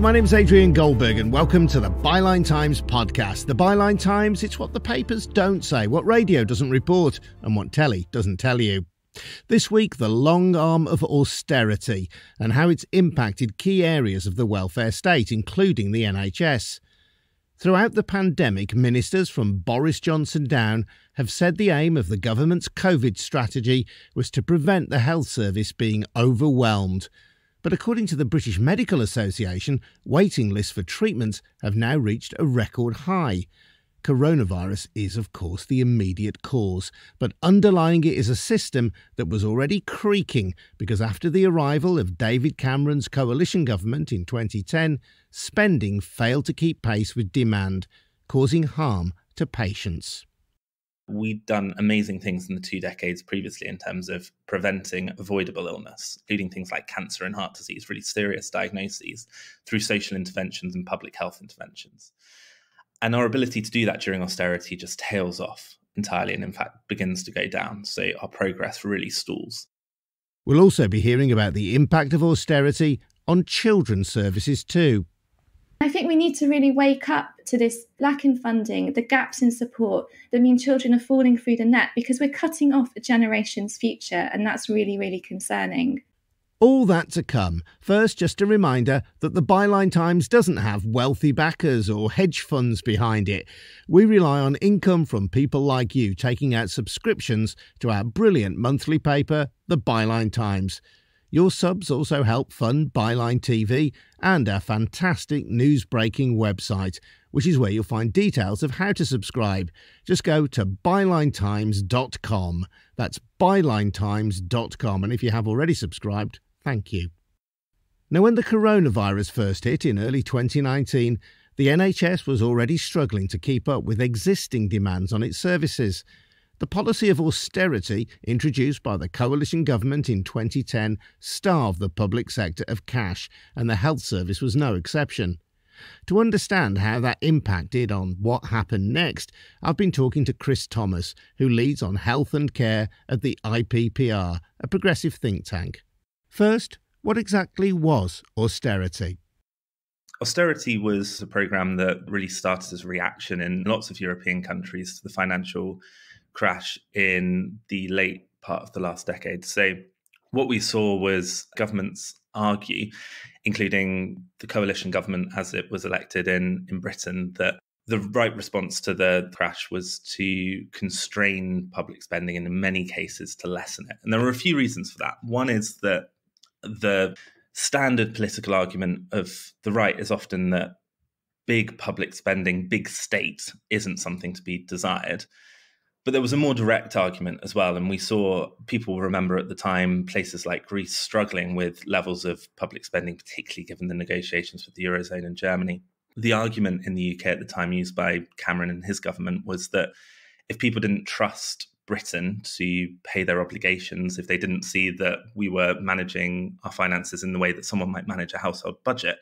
My name is Adrian Goldberg, and welcome to the Byline Times podcast. The Byline Times, it's what the papers don't say, what radio doesn't report, and what telly doesn't tell you. This week, the long arm of austerity and how it's impacted key areas of the welfare state, including the NHS. Throughout the pandemic, ministers from Boris Johnson down have said the aim of the government's COVID strategy was to prevent the health service being overwhelmed. But according to the British Medical Association, waiting lists for treatments have now reached a record high. Coronavirus is, of course, the immediate cause, but underlying it is a system that was already creaking because after the arrival of David Cameron's coalition government in 2010, spending failed to keep pace with demand, causing harm to patients we'd done amazing things in the two decades previously in terms of preventing avoidable illness, including things like cancer and heart disease, really serious diagnoses through social interventions and public health interventions. And our ability to do that during austerity just tails off entirely and, in fact, begins to go down. So our progress really stalls. We'll also be hearing about the impact of austerity on children's services too. I think we need to really wake up to this lack in funding, the gaps in support that mean children are falling through the net because we're cutting off a generation's future, and that's really, really concerning. All that to come. First, just a reminder that the Byline Times doesn't have wealthy backers or hedge funds behind it. We rely on income from people like you taking out subscriptions to our brilliant monthly paper, The Byline Times. Your subs also help fund Byline TV and our fantastic news breaking website, which is where you'll find details of how to subscribe. Just go to bylinetimes.com. That's bylinetimes.com. And if you have already subscribed, thank you. Now, when the coronavirus first hit in early 2019, the NHS was already struggling to keep up with existing demands on its services. The policy of austerity introduced by the coalition government in 2010 starved the public sector of cash, and the health service was no exception. To understand how that impacted on what happened next, I've been talking to Chris Thomas, who leads on health and care at the IPPR, a progressive think tank. First, what exactly was austerity? Austerity was a program that really started as a reaction in lots of European countries to the financial crash in the late part of the last decade. So, what we saw was governments argue, including the coalition government as it was elected in, in Britain, that the right response to the crash was to constrain public spending and, in many cases, to lessen it. And there were a few reasons for that. One is that the standard political argument of the right is often that big public spending, big state, isn't something to be desired. But there was a more direct argument as well. And we saw people remember at the time places like Greece struggling with levels of public spending, particularly given the negotiations with the Eurozone and Germany. The argument in the UK at the time used by Cameron and his government was that if people didn't trust Britain to pay their obligations, if they didn't see that we were managing our finances in the way that someone might manage a household budget,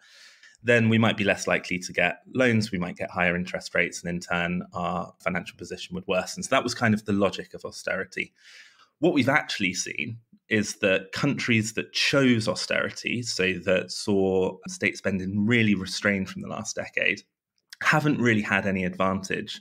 then we might be less likely to get loans, we might get higher interest rates, and in turn, our financial position would worsen. So that was kind of the logic of austerity. What we've actually seen is that countries that chose austerity, so that saw state spending really restrained from the last decade, haven't really had any advantage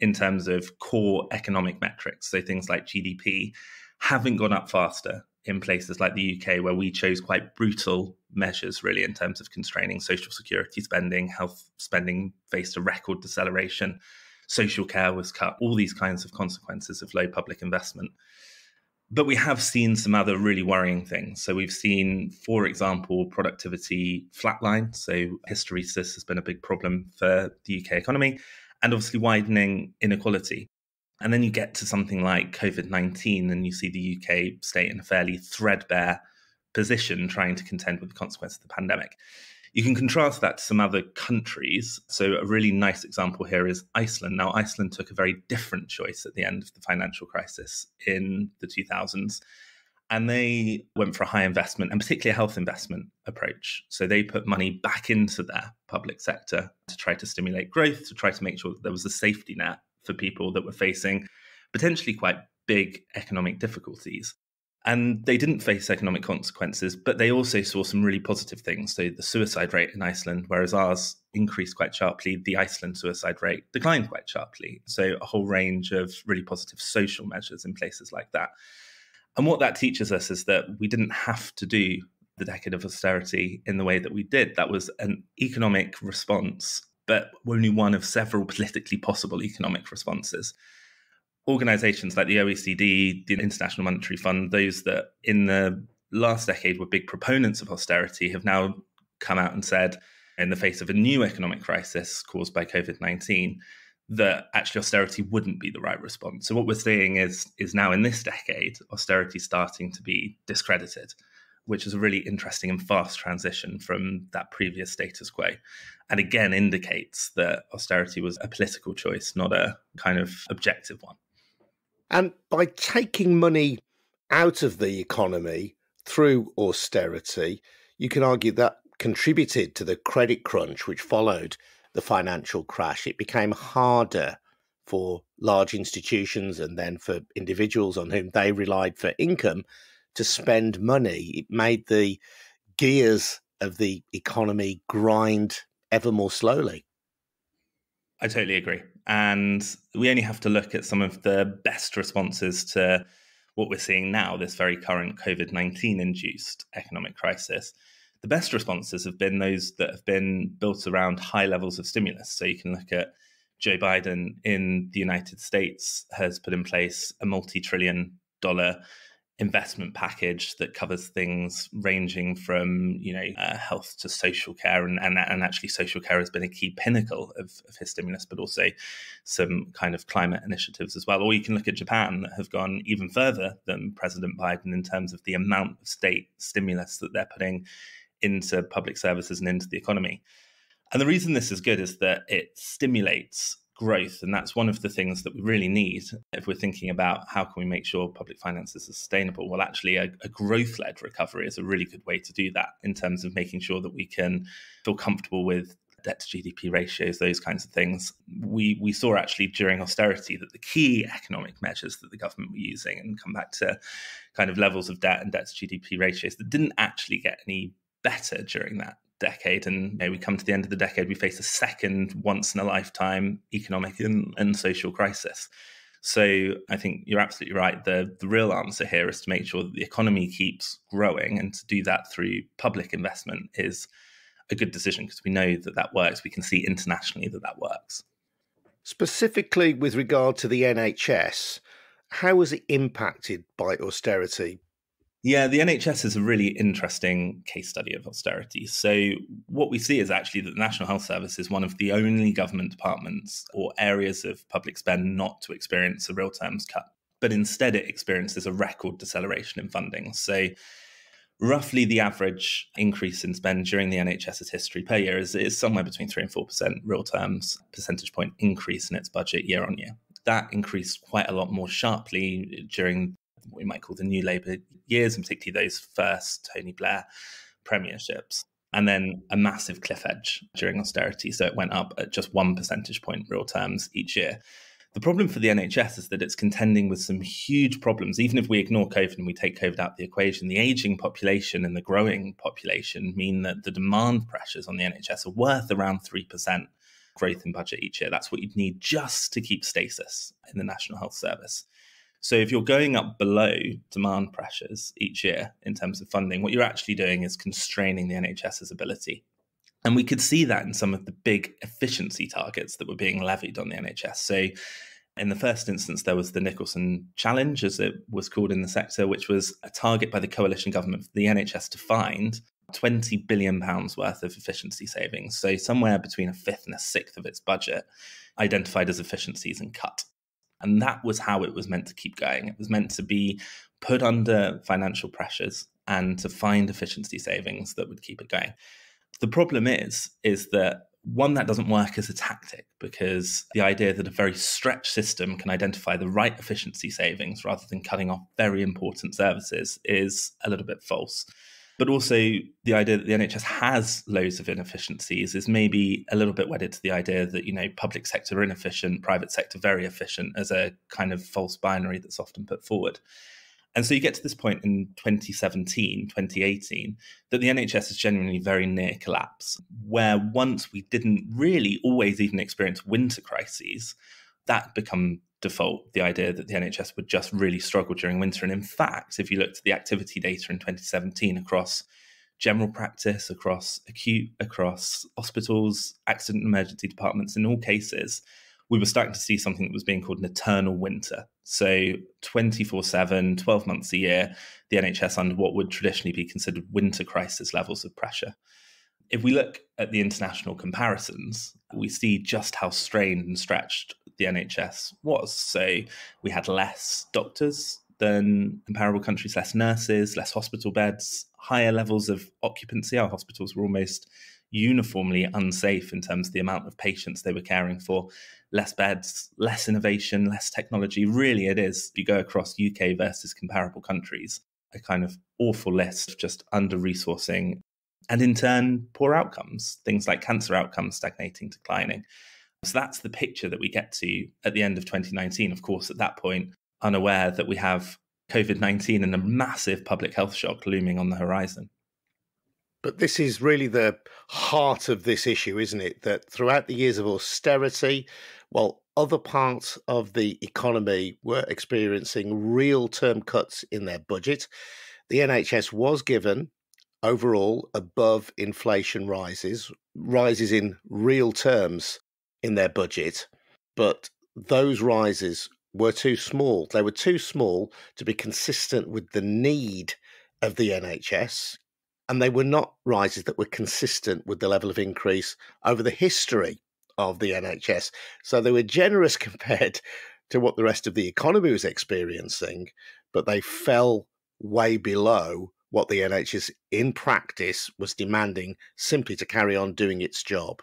in terms of core economic metrics. So things like GDP haven't gone up faster in places like the UK, where we chose quite brutal measures, really, in terms of constraining social security spending, health spending faced a record deceleration, social care was cut, all these kinds of consequences of low public investment. But we have seen some other really worrying things. So we've seen, for example, productivity flatline. So hysteresis has been a big problem for the UK economy, and obviously widening inequality. And then you get to something like COVID 19, and you see the UK state in a fairly threadbare position trying to contend with the consequences of the pandemic. You can contrast that to some other countries. So, a really nice example here is Iceland. Now, Iceland took a very different choice at the end of the financial crisis in the 2000s. And they went for a high investment and particularly a health investment approach. So, they put money back into their public sector to try to stimulate growth, to try to make sure that there was a safety net for people that were facing potentially quite big economic difficulties. And they didn't face economic consequences, but they also saw some really positive things. So the suicide rate in Iceland, whereas ours increased quite sharply, the Iceland suicide rate declined quite sharply. So a whole range of really positive social measures in places like that. And what that teaches us is that we didn't have to do the decade of austerity in the way that we did. That was an economic response, but only one of several politically possible economic responses organizations like the OECD, the International Monetary Fund, those that in the last decade were big proponents of austerity, have now come out and said, in the face of a new economic crisis caused by COVID 19, that actually austerity wouldn't be the right response. So what we're seeing is is now in this decade, austerity starting to be discredited, which is a really interesting and fast transition from that previous status quo. And again indicates that austerity was a political choice, not a kind of objective one. And by taking money out of the economy through austerity, you can argue that contributed to the credit crunch which followed the financial crash. It became harder for large institutions and then for individuals on whom they relied for income to spend money. It made the gears of the economy grind ever more slowly. I totally agree. And we only have to look at some of the best responses to what we're seeing now, this very current COVID 19 induced economic crisis. The best responses have been those that have been built around high levels of stimulus. So you can look at Joe Biden in the United States has put in place a multi trillion dollar investment package that covers things ranging from you know uh, health to social care and, and and actually social care has been a key pinnacle of, of his stimulus but also some kind of climate initiatives as well. Or you can look at Japan that have gone even further than President Biden in terms of the amount of state stimulus that they're putting into public services and into the economy. And the reason this is good is that it stimulates growth. And that's one of the things that we really need if we're thinking about how can we make sure public finances are sustainable. Well, actually, a, a growth led recovery is a really good way to do that in terms of making sure that we can feel comfortable with debt to GDP ratios, those kinds of things. We we saw actually during austerity that the key economic measures that the government were using, and come back to kind of levels of debt and debt to GDP ratios that didn't actually get any better during that decade and we come to the end of the decade we face a second once in a lifetime economic and, and social crisis. So i think you're absolutely right. The the real answer here is to make sure that the economy keeps growing and to do that through public investment is a good decision because we know that that works. We can see internationally that that works. Specifically with regard to the nhs how was it impacted by austerity yeah, the NHS is a really interesting case study of austerity. So, what we see is actually that the National Health Service is one of the only government departments or areas of public spend not to experience a real terms cut, but instead it experiences a record deceleration in funding. So, roughly the average increase in spend during the NHS's history per year is, is somewhere between 3 and 4% real terms, percentage point increase in its budget year on year. That increased quite a lot more sharply during what we might call the new Labour years, and particularly those first Tony Blair premierships. And then a massive cliff edge during austerity. So it went up at just one percentage point real terms each year. The problem for the NHS is that it's contending with some huge problems. Even if we ignore COVID and we take COVID out of the equation, the aging population and the growing population mean that the demand pressures on the NHS are worth around 3% growth in budget each year. That's what you'd need just to keep stasis in the National Health Service. So if you're going up below demand pressures each year in terms of funding, what you're actually doing is constraining the NHS's ability. And we could see that in some of the big efficiency targets that were being levied on the NHS. So in the first instance, there was the Nicholson Challenge, as it was called in the sector, which was a target by the coalition government for the NHS to find 20 billion pounds worth of efficiency savings. So somewhere between a fifth and a sixth of its budget identified as efficiencies and cut. And that was how it was meant to keep going. It was meant to be put under financial pressures and to find efficiency savings that would keep it going. The problem is, is that one that doesn't work as a tactic because the idea that a very stretched system can identify the right efficiency savings rather than cutting off very important services is a little bit false. But also, the idea that the NHS has loads of inefficiencies is maybe a little bit wedded to the idea that, you know, public sector inefficient, private sector very efficient as a kind of false binary that's often put forward. And so you get to this point in 2017, 2018, that the NHS is genuinely very near collapse, where once we didn't really always even experience winter crises, that become default, the idea that the NHS would just really struggle during winter. And in fact, if you looked at the activity data in 2017 across general practice, across acute, across hospitals, accident and emergency departments, in all cases, we were starting to see something that was being called an eternal winter. So 24 7, 12 months a year, the NHS under what would traditionally be considered winter crisis levels of pressure. If we look at the international comparisons, we see just how strained and stretched the NHS was. So we had less doctors than comparable countries, less nurses, less hospital beds, higher levels of occupancy. Our hospitals were almost uniformly unsafe in terms of the amount of patients they were caring for. Less beds, less innovation, less technology. Really, it is. You go across UK versus comparable countries, a kind of awful list of just under resourcing and in turn, poor outcomes, things like cancer outcomes stagnating, declining. So that's the picture that we get to at the end of 2019. Of course, at that point, unaware that we have COVID 19 and a massive public health shock looming on the horizon. But this is really the heart of this issue, isn't it? That throughout the years of austerity, while other parts of the economy were experiencing real term cuts in their budget, the NHS was given overall above inflation rises, rises in real terms in their budget, but those rises were too small. They were too small to be consistent with the need of the NHS and they were not rises that were consistent with the level of increase over the history of the NHS. So they were generous compared to what the rest of the economy was experiencing, but they fell way below what the NHS in practice was demanding simply to carry on doing its job.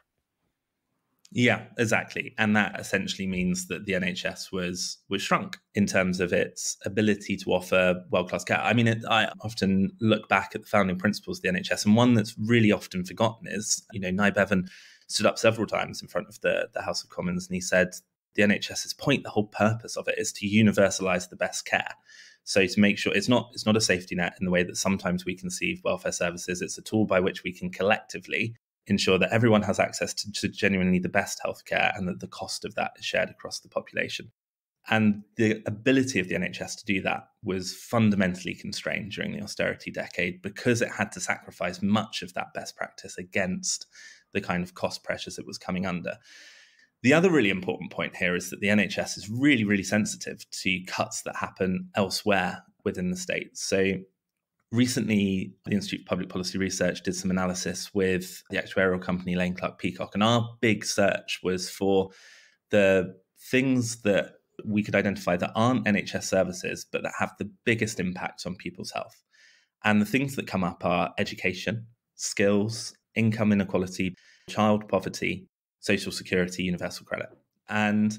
Yeah, exactly. And that essentially means that the NHS was was shrunk in terms of its ability to offer world-class care. I mean, it, I often look back at the founding principles of the NHS, and one that's really often forgotten is, you know, Nye Bevan stood up several times in front of the, the House of Commons and he said the NHS's point, the whole purpose of it is to universalize the best care. So to make sure it's not it's not a safety net in the way that sometimes we conceive welfare services. It's a tool by which we can collectively ensure that everyone has access to, to genuinely the best healthcare and that the cost of that is shared across the population. And the ability of the NHS to do that was fundamentally constrained during the austerity decade because it had to sacrifice much of that best practice against the kind of cost pressures it was coming under. The other really important point here is that the NHS is really, really sensitive to cuts that happen elsewhere within the state. So recently the institute for public policy research did some analysis with the actuarial company lane clark peacock and our big search was for the things that we could identify that aren't nhs services but that have the biggest impact on people's health and the things that come up are education skills income inequality child poverty social security universal credit and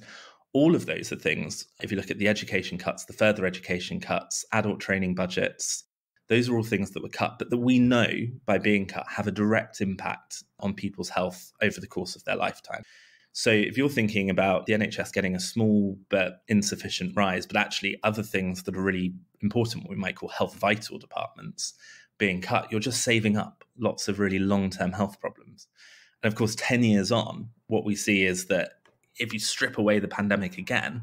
all of those are things if you look at the education cuts the further education cuts adult training budgets those are all things that were cut, but that we know by being cut have a direct impact on people's health over the course of their lifetime. So if you're thinking about the NHS getting a small but insufficient rise, but actually other things that are really important, what we might call health vital departments, being cut, you're just saving up lots of really long term health problems. And of course, 10 years on, what we see is that if you strip away the pandemic again,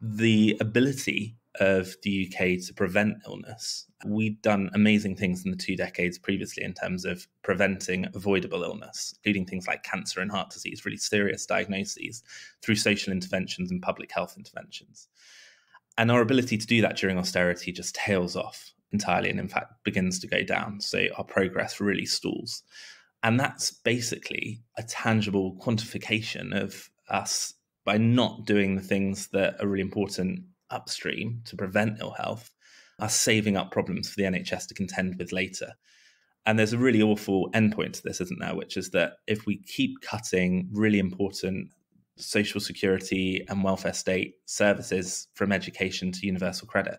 the ability of the UK to prevent illness. We'd done amazing things in the two decades previously in terms of preventing avoidable illness, including things like cancer and heart disease, really serious diagnoses through social interventions and public health interventions. And our ability to do that during austerity just tails off entirely and, in fact, begins to go down. So our progress really stalls. And that's basically a tangible quantification of us by not doing the things that are really important upstream to prevent ill health are saving up problems for the NHS to contend with later. And there's a really awful endpoint to this, isn't there? Which is that if we keep cutting really important social security and welfare state services from education to universal credit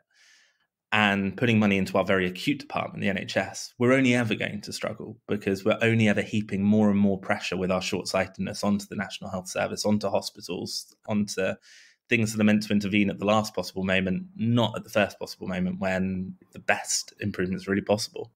and putting money into our very acute department, the NHS, we're only ever going to struggle because we're only ever heaping more and more pressure with our short sightedness onto the National Health Service, onto hospitals, onto things that are meant to intervene at the last possible moment, not at the first possible moment when the best improvement is really possible.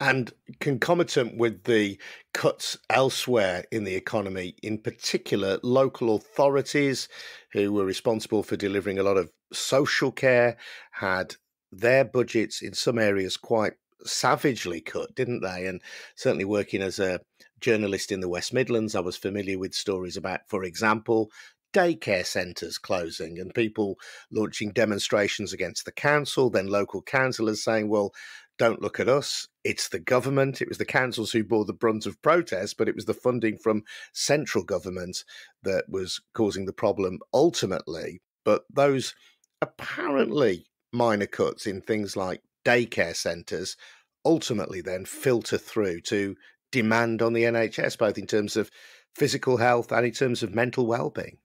And concomitant with the cuts elsewhere in the economy, in particular, local authorities who were responsible for delivering a lot of social care had their budgets in some areas quite savagely cut, didn't they? And certainly working as a journalist in the West Midlands, I was familiar with stories about, for example, daycare centres closing and people launching demonstrations against the council, then local councillors saying, well, don't look at us. It's the government. It was the councils who bore the brunt of protest, but it was the funding from central government that was causing the problem ultimately. But those apparently minor cuts in things like daycare centres ultimately then filter through to demand on the NHS, both in terms of physical health and in terms of mental well-being.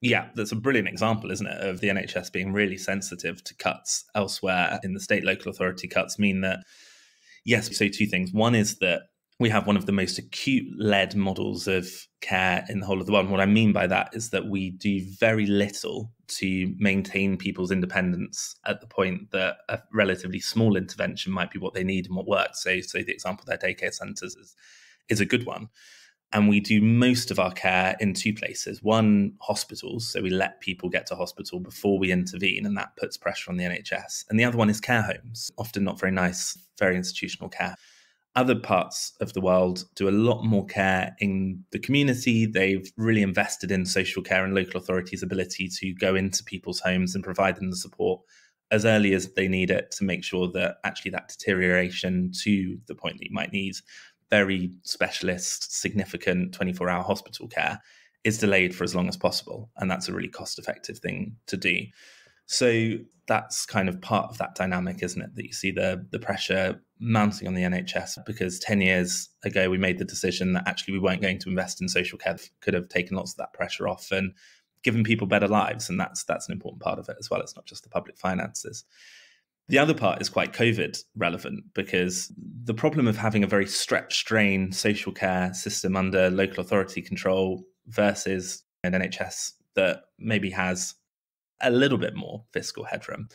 Yeah, that's a brilliant example, isn't it, of the NHS being really sensitive to cuts elsewhere in the state local authority cuts mean that, yes, so two things. One is that we have one of the most acute led models of care in the whole of the world. And what I mean by that is that we do very little to maintain people's independence at the point that a relatively small intervention might be what they need and what works. So, so the example of their daycare centres is, is a good one. And we do most of our care in two places. One, hospitals. So we let people get to hospital before we intervene, and that puts pressure on the NHS. And the other one is care homes, often not very nice, very institutional care. Other parts of the world do a lot more care in the community. They've really invested in social care and local authorities' ability to go into people's homes and provide them the support as early as they need it to make sure that actually that deterioration to the point that you might need very specialist, significant 24 hour hospital care is delayed for as long as possible. And that's a really cost effective thing to do. So that's kind of part of that dynamic, isn't it? That you see the the pressure mounting on the NHS because 10 years ago we made the decision that actually we weren't going to invest in social care could have taken lots of that pressure off and given people better lives. And that's that's an important part of it as well. It's not just the public finances. The other part is quite COVID relevant because the problem of having a very stretched strain social care system under local authority control versus an NHS that maybe has a little bit more fiscal headroom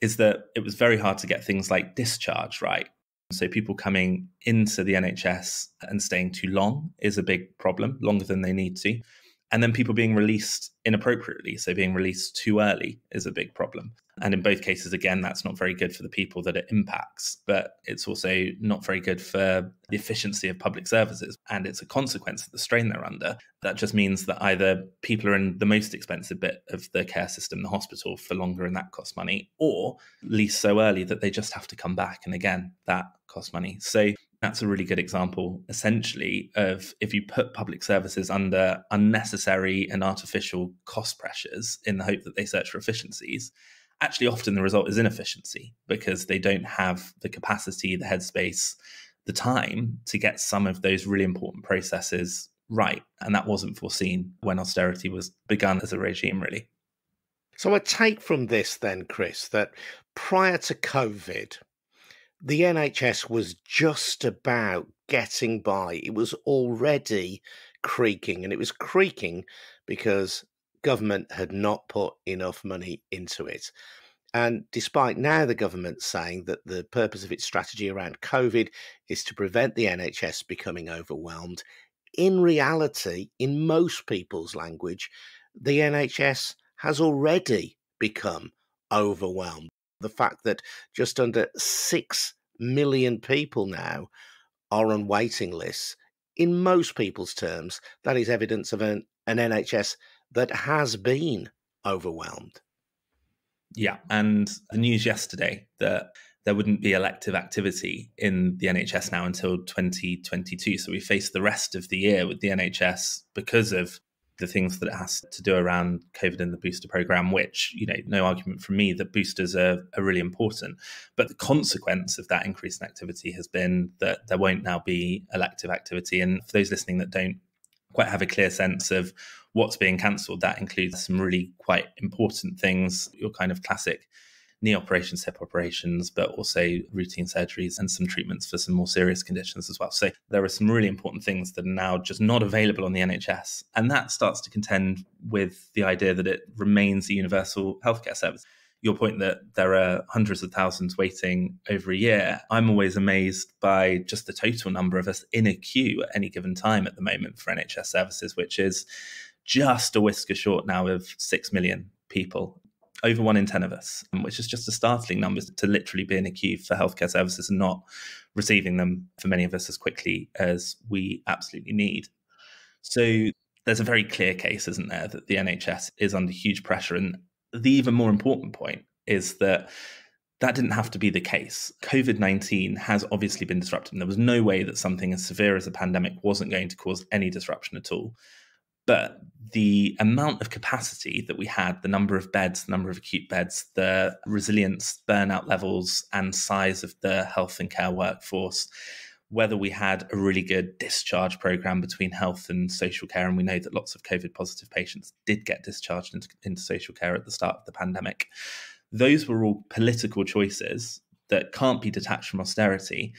is that it was very hard to get things like discharge right. So people coming into the NHS and staying too long is a big problem, longer than they need to. And then people being released inappropriately, so being released too early is a big problem. And in both cases, again, that's not very good for the people that it impacts, but it's also not very good for the efficiency of public services. And it's a consequence of the strain they're under. That just means that either people are in the most expensive bit of the care system, the hospital, for longer and that costs money, or lease so early that they just have to come back. And again, that costs money. So that's a really good example, essentially, of if you put public services under unnecessary and artificial cost pressures in the hope that they search for efficiencies actually often the result is inefficiency because they don't have the capacity, the headspace, the time to get some of those really important processes right. And that wasn't foreseen when austerity was begun as a regime, really. So I take from this then, Chris, that prior to COVID, the NHS was just about getting by. It was already creaking, and it was creaking because government had not put enough money into it. And despite now the government saying that the purpose of its strategy around COVID is to prevent the NHS becoming overwhelmed, in reality, in most people's language, the NHS has already become overwhelmed. The fact that just under 6 million people now are on waiting lists, in most people's terms, that is evidence of an, an NHS that has been overwhelmed. Yeah. And the news yesterday that there wouldn't be elective activity in the NHS now until 2022. So we face the rest of the year with the NHS because of the things that it has to do around COVID and the booster program, which, you know, no argument from me that boosters are, are really important. But the consequence of that increase in activity has been that there won't now be elective activity. And for those listening that don't quite have a clear sense of what's being cancelled. That includes some really quite important things, your kind of classic knee operations, hip operations, but also routine surgeries and some treatments for some more serious conditions as well. So there are some really important things that are now just not available on the NHS. And that starts to contend with the idea that it remains a universal healthcare service your point that there are hundreds of thousands waiting over a year, I'm always amazed by just the total number of us in a queue at any given time at the moment for NHS services, which is just a whisker short now of 6 million people, over one in 10 of us, which is just a startling number to literally be in a queue for healthcare services and not receiving them for many of us as quickly as we absolutely need. So there's a very clear case, isn't there, that the NHS is under huge pressure. And the even more important point is that that didn't have to be the case. COVID 19 has obviously been disruptive. And there was no way that something as severe as a pandemic wasn't going to cause any disruption at all. But the amount of capacity that we had, the number of beds, the number of acute beds, the resilience, burnout levels, and size of the health and care workforce, whether we had a really good discharge program between health and social care. And we know that lots of COVID positive patients did get discharged into, into social care at the start of the pandemic. Those were all political choices that can't be detached from austerity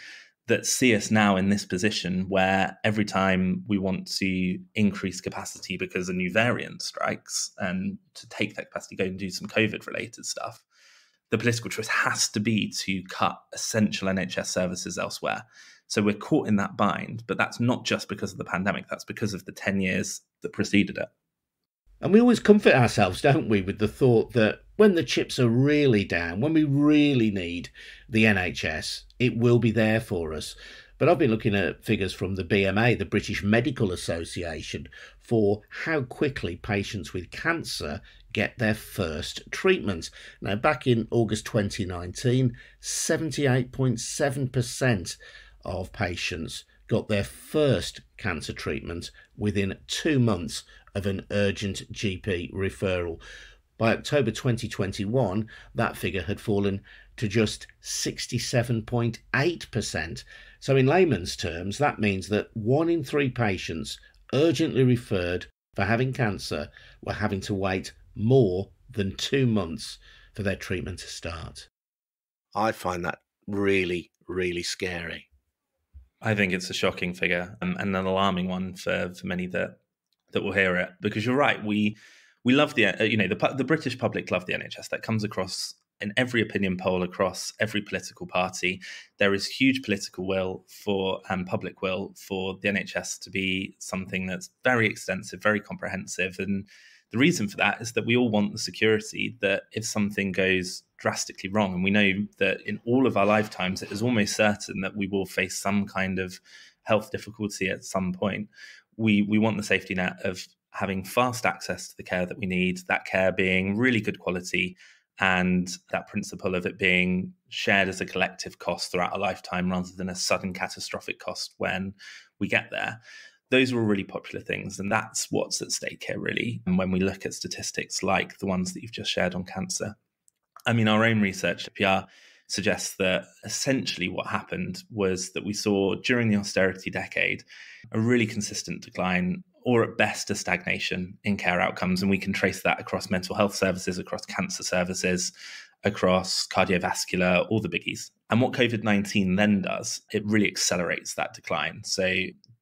that see us now in this position where every time we want to increase capacity because a new variant strikes and to take that capacity, go and do some COVID related stuff, the political choice has to be to cut essential NHS services elsewhere. So we're caught in that bind, but that's not just because of the pandemic, that's because of the 10 years that preceded it. And we always comfort ourselves, don't we, with the thought that when the chips are really down, when we really need the NHS, it will be there for us. But I've been looking at figures from the BMA, the British Medical Association, for how quickly patients with cancer get their first treatment. Now, back in August 2019, 78.7% of patients got their first cancer treatment within two months of an urgent GP referral. By October 2021, that figure had fallen to just 67.8%. So, in layman's terms, that means that one in three patients urgently referred for having cancer were having to wait more than two months for their treatment to start. I find that really, really scary. I think it's a shocking figure and, and an alarming one for, for many that that will hear it because you're right. We we love the uh, you know the the British public love the NHS. That comes across in every opinion poll across every political party. There is huge political will for and public will for the NHS to be something that's very extensive, very comprehensive, and the reason for that is that we all want the security that if something goes drastically wrong, and we know that in all of our lifetimes, it is almost certain that we will face some kind of health difficulty at some point. We we want the safety net of having fast access to the care that we need, that care being really good quality, and that principle of it being shared as a collective cost throughout a lifetime rather than a sudden catastrophic cost when we get there those were really popular things. And that's what's at stake here, really. And when we look at statistics like the ones that you've just shared on cancer, I mean, our own research PR suggests that essentially what happened was that we saw during the austerity decade a really consistent decline or at best a stagnation in care outcomes. And we can trace that across mental health services, across cancer services, across cardiovascular, all the biggies. And what COVID 19 then does, it really accelerates that decline. So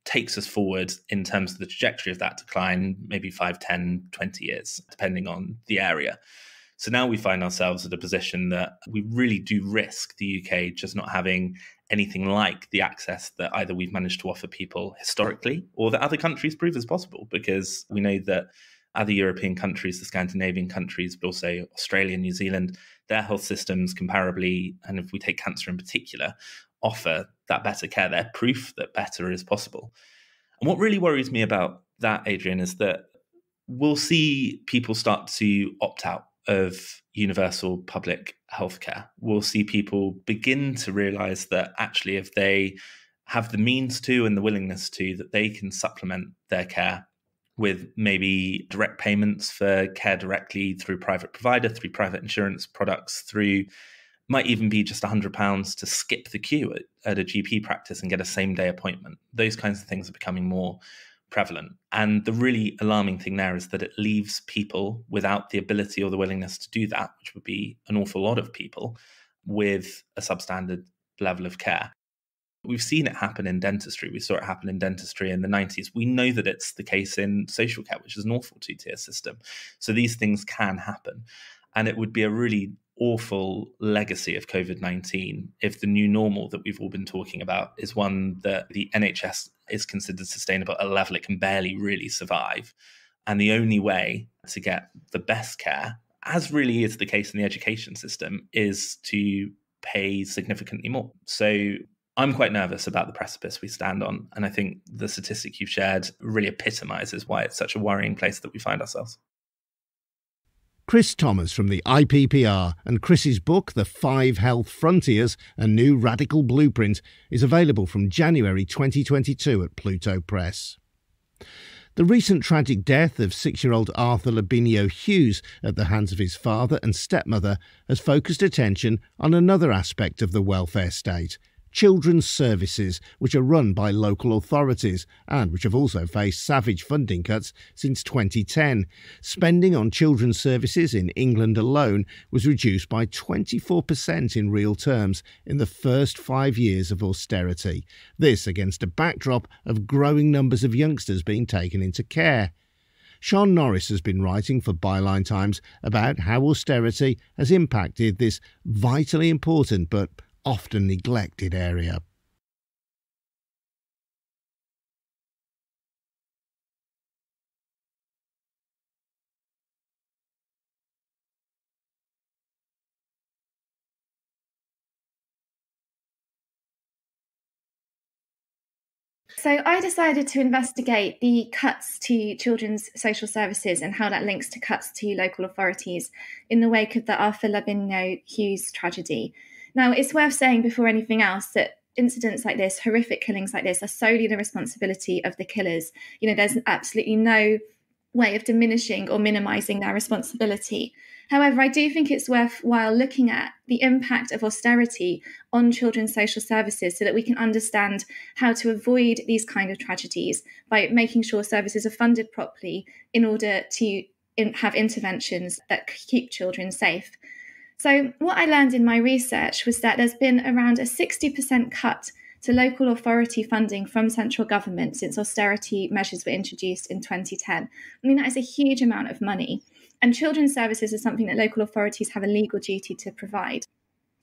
takes us forward in terms of the trajectory of that decline, maybe 5, 10, 20 years, depending on the area. So now we find ourselves at a position that we really do risk the UK just not having anything like the access that either we've managed to offer people historically or that other countries prove as possible, because we know that other European countries, the Scandinavian countries, but also Australia, New Zealand, their health systems comparably, and if we take cancer in particular, offer that better care. They're proof that better is possible. And what really worries me about that, Adrian, is that we'll see people start to opt out of universal public healthcare. We'll see people begin to realize that actually, if they have the means to and the willingness to, that they can supplement their care with maybe direct payments for care directly through private provider, through private insurance products, through might even be just £100 to skip the queue at, at a GP practice and get a same day appointment. Those kinds of things are becoming more prevalent. And the really alarming thing there is that it leaves people without the ability or the willingness to do that, which would be an awful lot of people, with a substandard level of care. We've seen it happen in dentistry. We saw it happen in dentistry in the 90s. We know that it's the case in social care, which is an awful two tier system. So these things can happen. And it would be a really awful legacy of COVID 19 if the new normal that we've all been talking about is one that the NHS is considered sustainable at a level it can barely really survive. And the only way to get the best care, as really is the case in the education system, is to pay significantly more. So I'm quite nervous about the precipice we stand on. And I think the statistic you've shared really epitomizes why it's such a worrying place that we find ourselves. Chris Thomas from the IPPR and Chris's book, The Five Health Frontiers A New Radical Blueprint, is available from January 2022 at Pluto Press. The recent tragic death of six year old Arthur Labinjo Hughes at the hands of his father and stepmother has focused attention on another aspect of the welfare state children's services, which are run by local authorities and which have also faced savage funding cuts since 2010. Spending on children's services in England alone was reduced by 24% in real terms in the first five years of austerity. This against a backdrop of growing numbers of youngsters being taken into care. Sian Norris has been writing for Byline Times about how austerity has impacted this vitally important but often neglected area. So I decided to investigate the cuts to children's social services and how that links to cuts to local authorities in the wake of the Arthur Labinjo Hughes tragedy. Now, it's worth saying before anything else that incidents like this, horrific killings like this, are solely the responsibility of the killers. You know, there's absolutely no way of diminishing or minimizing their responsibility. However, I do think it's worthwhile looking at the impact of austerity on children's social services so that we can understand how to avoid these kind of tragedies by making sure services are funded properly in order to in, have interventions that keep children safe. So, what I learned in my research was that there's been around a 60% cut to local authority funding from central government since austerity measures were introduced in 2010. I mean, that is a huge amount of money. And children's services is something that local authorities have a legal duty to provide.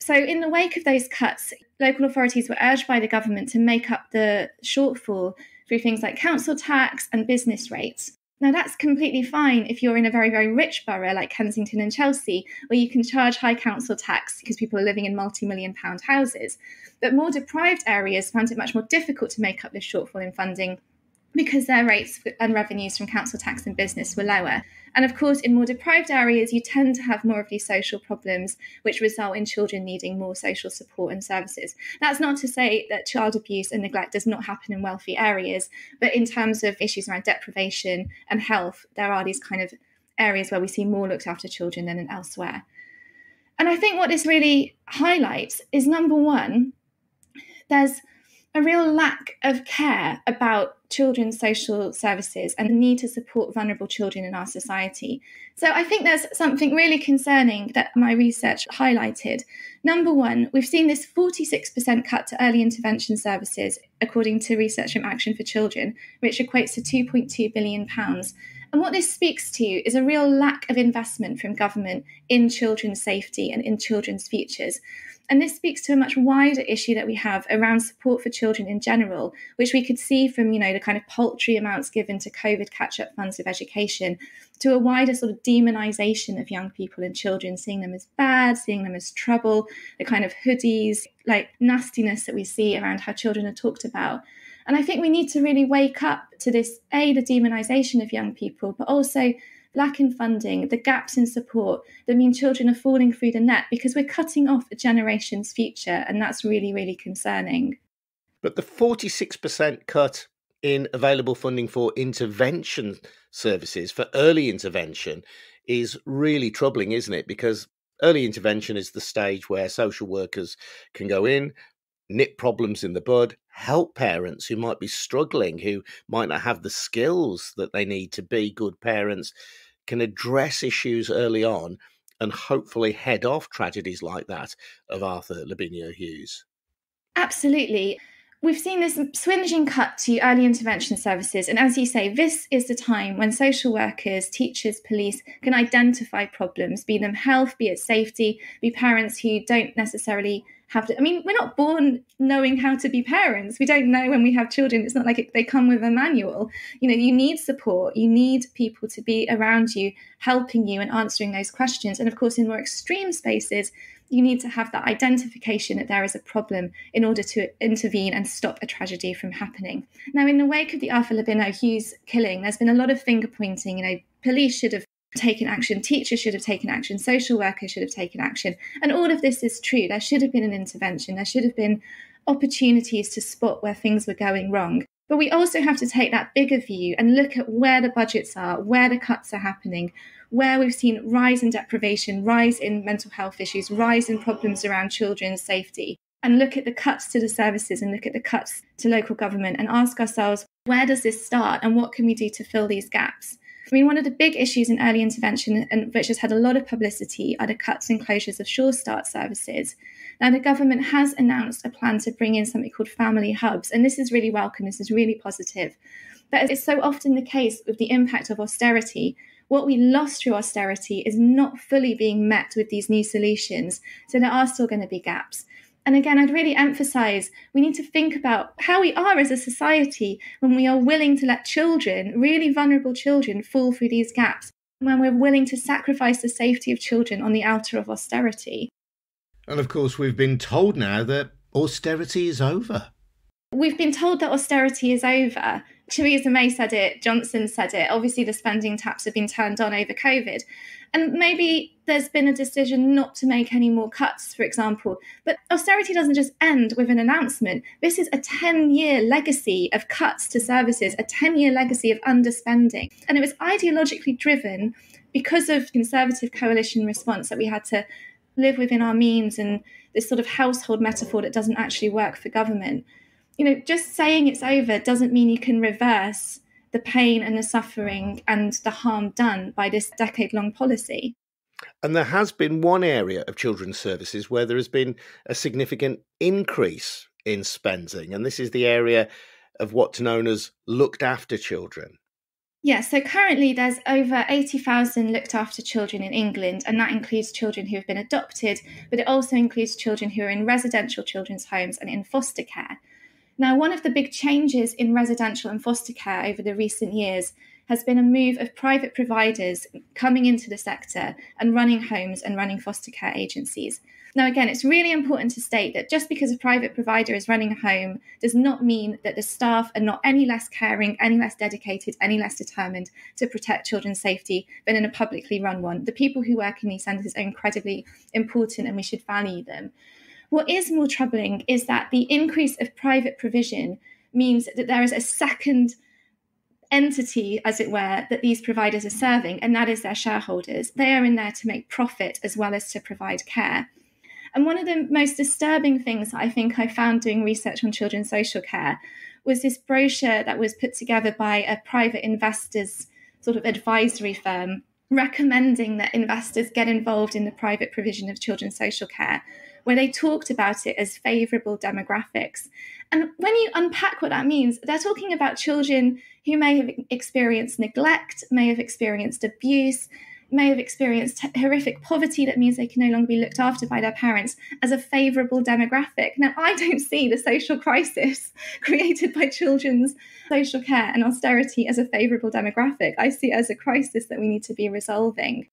So, in the wake of those cuts, local authorities were urged by the government to make up the shortfall through things like council tax and business rates. Now, that's completely fine if you're in a very, very rich borough like Kensington and Chelsea, where you can charge high council tax because people are living in multi million pound houses. But more deprived areas found it much more difficult to make up this shortfall in funding because their rates and revenues from council tax and business were lower. And of course, in more deprived areas, you tend to have more of these social problems, which result in children needing more social support and services. That's not to say that child abuse and neglect does not happen in wealthy areas, but in terms of issues around deprivation and health, there are these kind of areas where we see more looked after children than elsewhere. And I think what this really highlights is number one, there's a real lack of care about children's social services and the need to support vulnerable children in our society. So I think there's something really concerning that my research highlighted. Number one, we've seen this 46% cut to early intervention services, according to Research from Action for Children, which equates to £2.2 billion. And what this speaks to is a real lack of investment from government in children's safety and in children's futures. And this speaks to a much wider issue that we have around support for children in general, which we could see from, you know, the kind of paltry amounts given to COVID catch-up funds of education to a wider sort of demonization of young people and children, seeing them as bad, seeing them as trouble, the kind of hoodies, like nastiness that we see around how children are talked about. And I think we need to really wake up to this, A, the demonization of young people, but also lack in funding, the gaps in support that mean children are falling through the net because we're cutting off a generation's future. And that's really, really concerning. But the 46% cut in available funding for intervention services, for early intervention, is really troubling, isn't it? Because early intervention is the stage where social workers can go in, nip problems in the bud, help parents who might be struggling, who might not have the skills that they need to be good parents, can address issues early on and hopefully head off tragedies like that of Arthur Labinjo Hughes. Absolutely. We've seen this swinging cut to early intervention services. And as you say, this is the time when social workers, teachers, police can identify problems, be them health, be it safety, be parents who don't necessarily have to. I mean, we're not born knowing how to be parents. We don't know when we have children. It's not like they come with a manual. You know, you need support. You need people to be around you, helping you and answering those questions. And of course, in more extreme spaces, you need to have that identification that there is a problem in order to intervene and stop a tragedy from happening. Now, in the wake of the Arthur Labinjo-Hughes killing, there's been a lot of finger pointing. You know, police should have taken action, teachers should have taken action, social workers should have taken action. And all of this is true. There should have been an intervention, there should have been opportunities to spot where things were going wrong. But we also have to take that bigger view and look at where the budgets are, where the cuts are happening, where we've seen rise in deprivation, rise in mental health issues, rise in problems around children's safety, and look at the cuts to the services and look at the cuts to local government and ask ourselves, where does this start and what can we do to fill these gaps? I mean, one of the big issues in early intervention, and which has had a lot of publicity, are the cuts and closures of Sure Start services. Now, the government has announced a plan to bring in something called family hubs, and this is really welcome. This is really positive. But it's so often the case with the impact of austerity. What we lost through austerity is not fully being met with these new solutions. So there are still going to be gaps. And again, I'd really emphasize we need to think about how we are as a society when we are willing to let children, really vulnerable children, fall through these gaps, when we're willing to sacrifice the safety of children on the altar of austerity. And of course, we've been told now that austerity is over. We've been told that austerity is over. Theresa May said it, Johnson said it. Obviously, the spending taps have been turned on over COVID. And maybe there's been a decision not to make any more cuts, for example. But austerity doesn't just end with an announcement. This is a 10 year legacy of cuts to services, a 10 year legacy of underspending. And it was ideologically driven because of conservative coalition response that we had to live within our means and this sort of household metaphor that doesn't actually work for government. You know, just saying it's over doesn't mean you can reverse the pain and the suffering and the harm done by this decade long policy. And there has been one area of children's services where there has been a significant increase in spending, and this is the area of what's known as looked after children. Yeah, so currently there's over 80,000 looked after children in England, and that includes children who have been adopted, but it also includes children who are in residential children's homes and in foster care. Now, one of the big changes in residential and foster care over the recent years has been a move of private providers coming into the sector and running homes and running foster care agencies. Now, again, it's really important to state that just because a private provider is running a home does not mean that the staff are not any less caring, any less dedicated, any less determined to protect children's safety than in a publicly run one. The people who work in these centres are incredibly important and we should value them. What is more troubling is that the increase of private provision means that there is a second entity, as it were, that these providers are serving, and that is their shareholders. They are in there to make profit as well as to provide care. And one of the most disturbing things I think I found doing research on children's social care was this brochure that was put together by a private investors sort of advisory firm recommending that investors get involved in the private provision of children's social care where they talked about it as favorable demographics. And when you unpack what that means, they're talking about children who may have experienced neglect, may have experienced abuse, may have experienced horrific poverty that means they can no longer be looked after by their parents as a favorable demographic. Now, I don't see the social crisis created by children's social care and austerity as a favorable demographic. I see it as a crisis that we need to be resolving.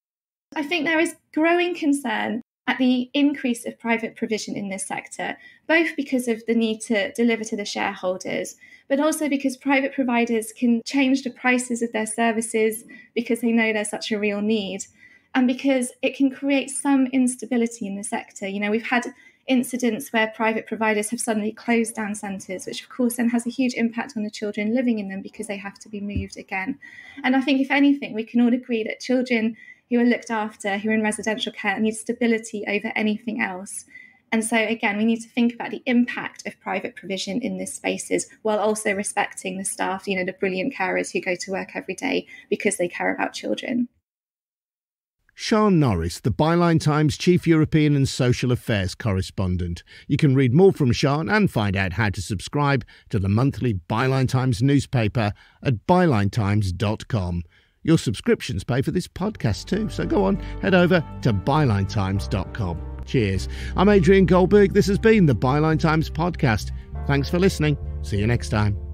I think there is growing concern at the increase of private provision in this sector, both because of the need to deliver to the shareholders, but also because private providers can change the prices of their services because they know there's such a real need, and because it can create some instability in the sector. You know, we've had incidents where private providers have suddenly closed down centres, which of course then has a huge impact on the children living in them because they have to be moved again. And I think, if anything, we can all agree that children who are looked after, who are in residential care, need stability over anything else. And so, again, we need to think about the impact of private provision in these spaces while also respecting the staff, you know, the brilliant carers who go to work every day because they care about children. Sian Norris, the Byline Times Chief European and Social Affairs Correspondent. You can read more from Sian and find out how to subscribe to the monthly Byline Times newspaper at bylinetimes.com. Your subscriptions pay for this podcast too, so go on, head over to bylinetimes.com. Cheers. I'm Adrian Goldberg. This has been the Byline Times podcast. Thanks for listening. See you next time.